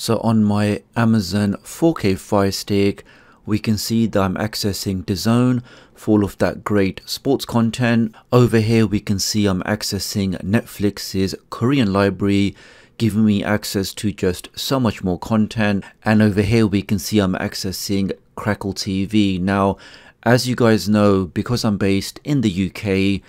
So on my Amazon 4K Fire Stick, we can see that I'm accessing DAZN for all of that great sports content. Over here, we can see I'm accessing Netflix's Korean library, giving me access to just so much more content. And over here, we can see I'm accessing Crackle TV. Now, as you guys know, because I'm based in the UK,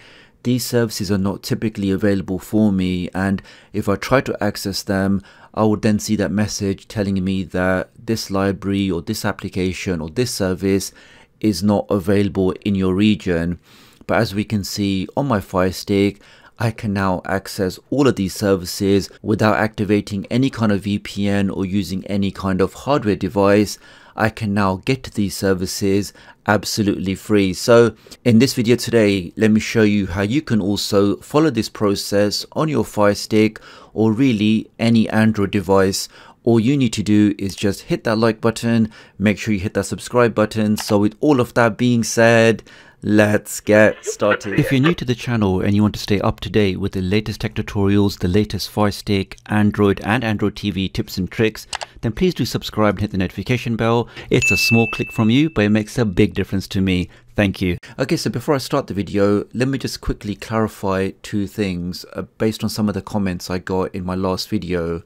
these services are not typically available for me and if I try to access them I would then see that message telling me that this library or this application or this service is not available in your region but as we can see on my Fire Stick I can now access all of these services without activating any kind of VPN or using any kind of hardware device. I can now get these services absolutely free. So in this video today, let me show you how you can also follow this process on your Fire Stick or really any Android device all you need to do is just hit that like button make sure you hit that subscribe button so with all of that being said Let's get started. If you're new to the channel and you want to stay up to date with the latest tech tutorials, the latest Fire Stick, Android and Android TV tips and tricks, then please do subscribe and hit the notification bell. It's a small click from you, but it makes a big difference to me. Thank you. Okay, so before I start the video, let me just quickly clarify two things uh, based on some of the comments I got in my last video.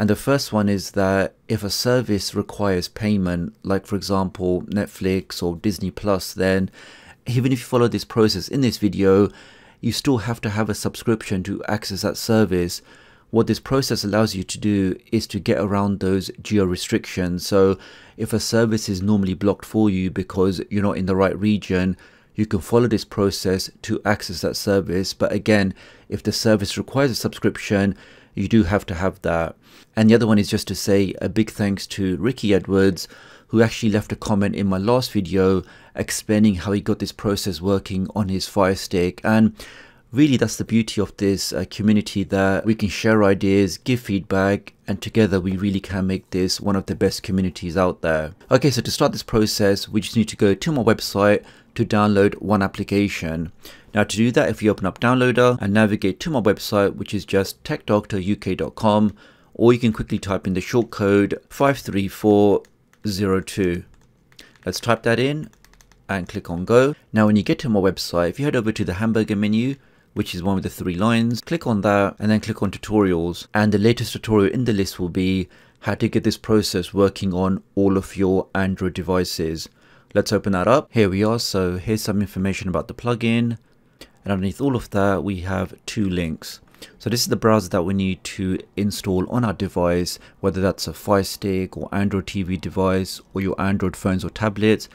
And the first one is that if a service requires payment, like for example Netflix or Disney Plus, then even if you follow this process in this video, you still have to have a subscription to access that service. What this process allows you to do is to get around those geo restrictions. So if a service is normally blocked for you because you're not in the right region, you can follow this process to access that service. But again, if the service requires a subscription, you do have to have that. And the other one is just to say a big thanks to Ricky Edwards who actually left a comment in my last video explaining how he got this process working on his Fire Stick. And really that's the beauty of this uh, community that we can share ideas, give feedback, and together we really can make this one of the best communities out there. Okay, so to start this process, we just need to go to my website to download one application. Now to do that, if you open up Downloader and navigate to my website, which is just techdoctoruk.com, or you can quickly type in the short code 534 02. Let's type that in and click on go. Now when you get to my website, if you head over to the hamburger menu, which is one with the three lines, click on that and then click on tutorials. And the latest tutorial in the list will be how to get this process working on all of your Android devices. Let's open that up. Here we are. So here's some information about the plugin. And underneath all of that, we have two links. So this is the browser that we need to install on our device, whether that's a Fire Stick or Android TV device or your Android phones or tablets.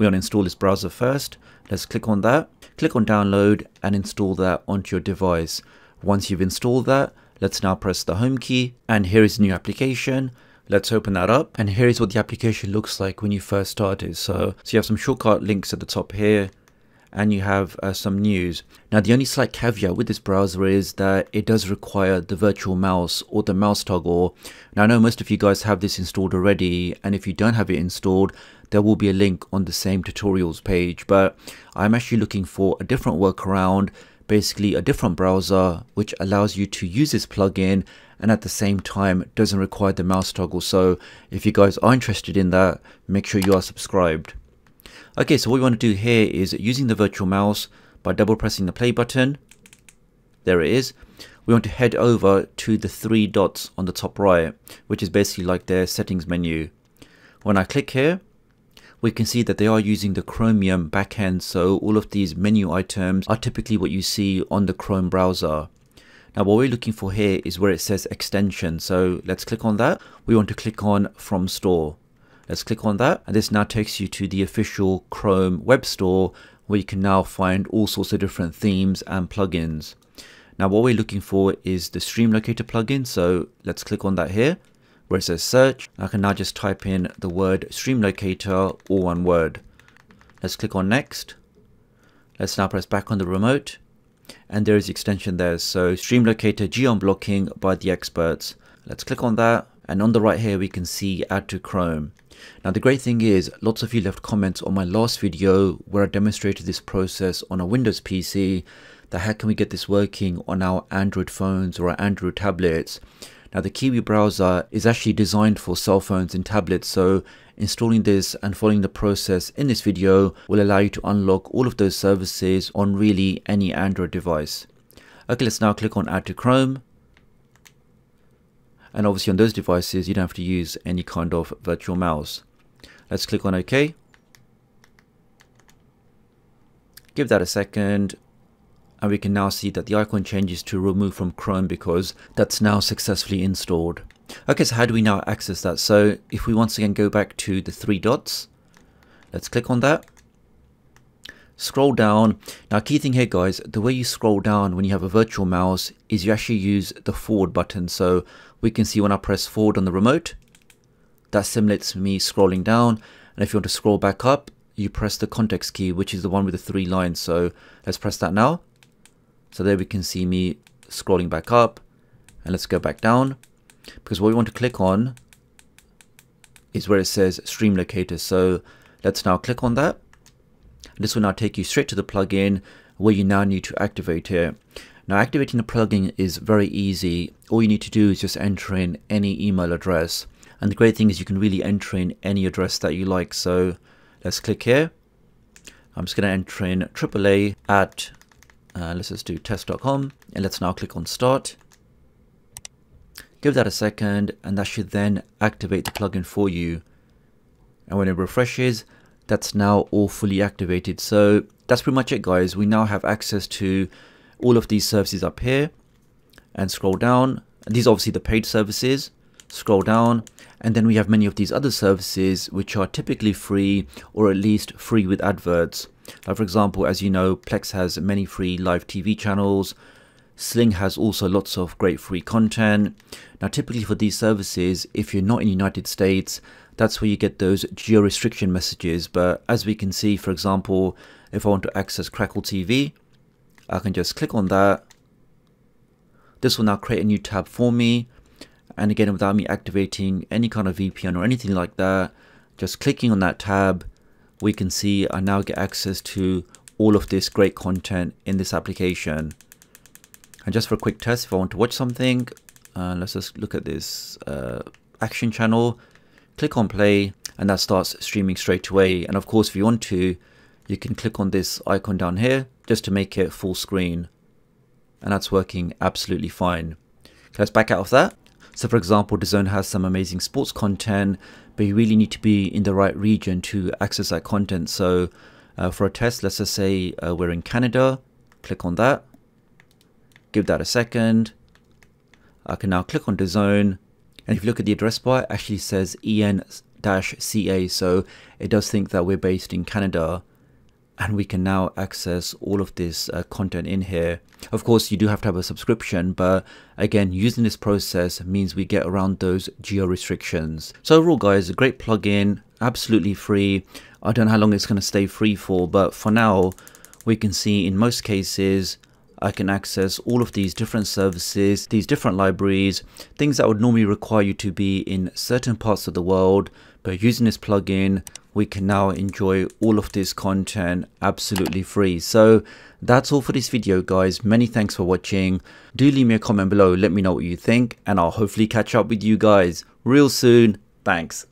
We want to install this browser first. Let's click on that, click on download and install that onto your device. Once you've installed that, let's now press the home key and here is a new application. Let's open that up and here is what the application looks like when you first started. So, so you have some shortcut links at the top here and you have uh, some news. Now the only slight caveat with this browser is that it does require the virtual mouse or the mouse toggle. Now I know most of you guys have this installed already and if you don't have it installed there will be a link on the same tutorials page but I'm actually looking for a different workaround basically a different browser which allows you to use this plugin and at the same time doesn't require the mouse toggle so if you guys are interested in that make sure you are subscribed Okay, so what we want to do here is using the virtual mouse by double pressing the play button. There it is. We want to head over to the three dots on the top right, which is basically like their settings menu. When I click here, we can see that they are using the Chromium backend, so all of these menu items are typically what you see on the Chrome browser. Now what we're looking for here is where it says extension, so let's click on that. We want to click on from store. Let's click on that and this now takes you to the official Chrome web store where you can now find all sorts of different themes and plugins. Now what we're looking for is the Stream Locator plugin so let's click on that here where it says search. I can now just type in the word Stream Locator all one word. Let's click on next. Let's now press back on the remote and there is the extension there so Stream Locator geo-unblocking by the experts. Let's click on that and on the right here we can see add to Chrome. Now the great thing is lots of you left comments on my last video where I demonstrated this process on a Windows PC that how can we get this working on our Android phones or our Android tablets. Now the Kiwi browser is actually designed for cell phones and tablets so installing this and following the process in this video will allow you to unlock all of those services on really any Android device. Okay let's now click on add to Chrome and obviously on those devices you don't have to use any kind of virtual mouse. Let's click on OK. Give that a second and we can now see that the icon changes to remove from Chrome because that's now successfully installed. Okay, so how do we now access that? So if we once again go back to the three dots, let's click on that. Scroll down. Now key thing here guys, the way you scroll down when you have a virtual mouse is you actually use the forward button. So we can see when I press forward on the remote, that simulates me scrolling down. And if you want to scroll back up, you press the context key, which is the one with the three lines. So let's press that now. So there we can see me scrolling back up and let's go back down because what we want to click on is where it says stream locator. So let's now click on that. This will now take you straight to the plugin where you now need to activate it. Now activating the plugin is very easy. All you need to do is just enter in any email address. And the great thing is you can really enter in any address that you like. So let's click here. I'm just going to enter in AAA at uh, let's just do test.com and let's now click on start. Give that a second and that should then activate the plugin for you. And when it refreshes, that's now all fully activated. So that's pretty much it guys. We now have access to all of these services up here and scroll down. These are obviously the paid services. Scroll down and then we have many of these other services which are typically free or at least free with adverts. Uh, for example, as you know, Plex has many free live TV channels. Sling has also lots of great free content. Now, typically for these services, if you're not in the United States, that's where you get those geo restriction messages. But as we can see, for example, if I want to access Crackle TV, I can just click on that. This will now create a new tab for me. And again, without me activating any kind of VPN or anything like that, just clicking on that tab, we can see I now get access to all of this great content in this application. And just for a quick test, if I want to watch something, uh, let's just look at this uh, action channel, click on play, and that starts streaming straight away. And of course, if you want to, you can click on this icon down here just to make it full screen. And that's working absolutely fine. Let's back out of that. So for example, DAZN has some amazing sports content, but you really need to be in the right region to access that content. So uh, for a test, let's just say uh, we're in Canada, click on that, give that a second. I can now click on DAZN, and if you look at the address bar, it actually says EN-CA, so it does think that we're based in Canada and we can now access all of this uh, content in here. Of course, you do have to have a subscription, but again, using this process means we get around those geo restrictions. So overall, guys, a great plugin, absolutely free. I don't know how long it's going to stay free for, but for now, we can see in most cases, I can access all of these different services, these different libraries, things that would normally require you to be in certain parts of the world, but using this plugin, we can now enjoy all of this content absolutely free. So that's all for this video guys. Many thanks for watching. Do leave me a comment below. Let me know what you think and I'll hopefully catch up with you guys real soon. Thanks.